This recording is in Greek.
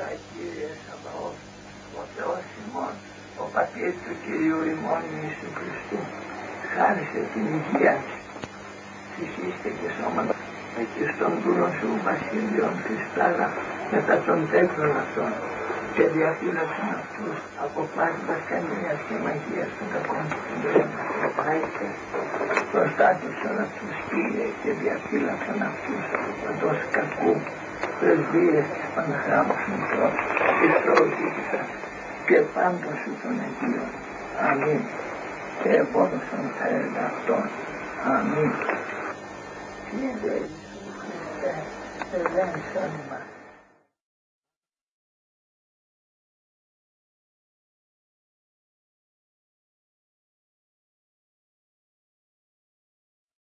Χριστά Κύριε Σαβαός, ο Θεός ημών, ο Πατήρ του Κυρίου ημών Ιησού Χριστού, χάρισε την υγεία ψυχήστε και σώματα και στον δούλον σου βασίλειον Χριστάρα μετά των τέκνων αυτών και διαφύλαξαν αυτούς από πάση βασανίας και μαγείας των κακών του Παναγιώτα. Προστάτευσαν αυτούς Κύριε και διαφύλαξαν αυτούς από παντός κακού πρεσβείες της Παναγράμμου Μικρός της Προοδίτησας και πάντων σου των Αγίων. Αμήν. Και επόδοσαν τα έργα αυτών. Αμήν. Κύριε Ιησού Χριστέ, ελέγξον μας.